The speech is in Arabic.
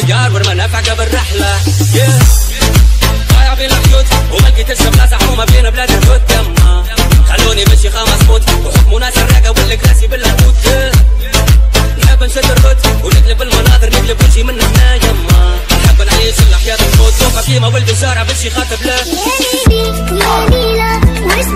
الطيار ورمى نافع قبل رحلة. ضايع بين الحيوط وما لقيت الشملة بين بلاد نحب نشد الروت ونقلب المناظر نقلب وجهي من هنا. يما. نحب نعيش الحياة الصوت صوفة كيما ولد الشارع بالشيخات بلا. يا ليلي يا ليلى وش